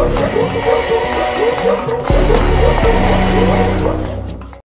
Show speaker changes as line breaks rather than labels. Música